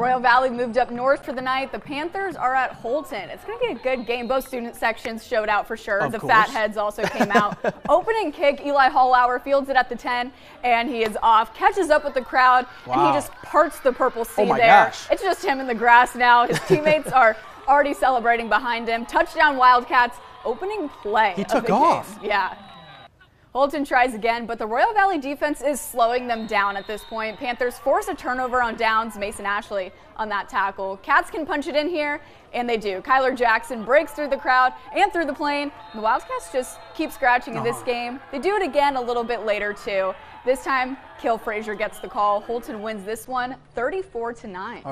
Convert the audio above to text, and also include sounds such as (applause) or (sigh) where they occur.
Royal Valley moved up north for the night. The Panthers are at Holton. It's going to be a good game. Both student sections showed out for sure. Of the course. Fatheads also came out. (laughs) Opening kick, Eli Hallauer fields it at the 10, and he is off. Catches up with the crowd, and he just parts the purple sea Oh there. gosh. It's just him in the grass now. His (laughs) teammates are already celebrating behind him. Touchdown Wildcats, opening play. He of took the game. off. Yeah. Holton tries again, but the Royal Valley defense is slowing them down at this point. Panthers force a turnover on downs. Mason Ashley on that tackle. Cats can punch it in here, and they do. Kyler Jackson breaks through the crowd and through the plane. The Wildcats just keep scratching in this Uh-huh. game. They do it again a little bit later, too. This time, Kill Frazier gets the call. Holton wins this one 34 to 9.